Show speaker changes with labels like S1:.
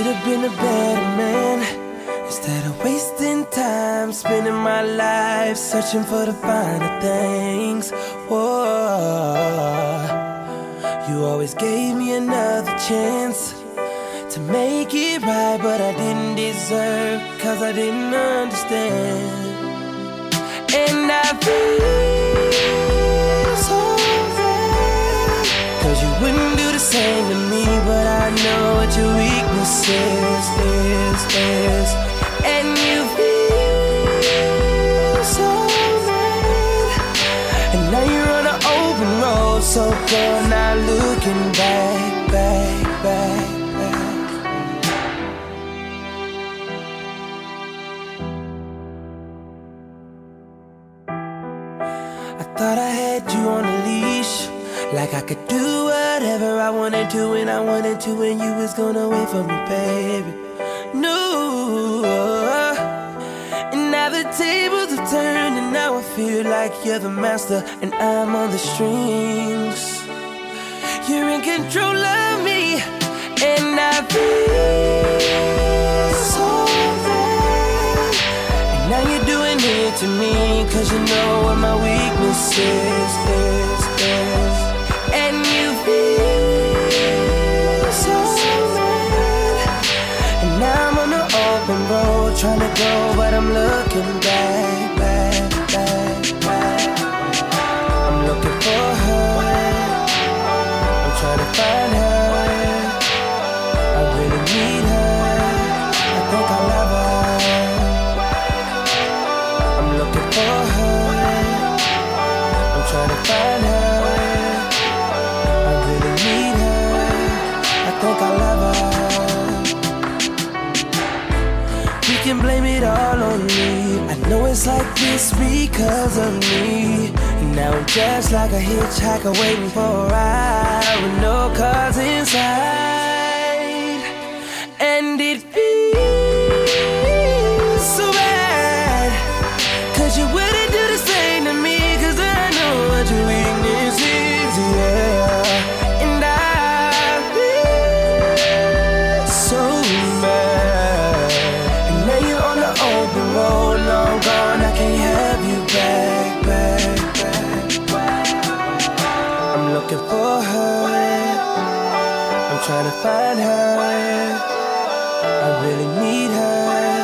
S1: have been a better man. Instead of wasting time, spending my life searching for the finer things. Whoa. You always gave me another chance to make it right, but I didn't deserve, cause I didn't understand. And I feel so bad, cause you wouldn't do the same to me, but I know what your weakness is, is, is. And you feel so bad, and now you're on an open road, so go not looking back, back, back, back. I thought I had you on a leash. Like I could do whatever I wanted to when I wanted to, and you was gonna wait for me, baby. No. And now the tables have turned, and now I feel like you're the master, and I'm on the strings. You're in control of me, and I feel so bad. And now you're doing it to me, cause you know what my weakness is, is, is. And you feel trying to go, but I'm looking back, back, back, back. I'm looking for her. I'm trying to find her. Can blame it all on me. I know it's like this because of me. Now I'm just like a hitchhiker waiting for a ride with no cars inside. For her. I'm trying to find her. I really need her.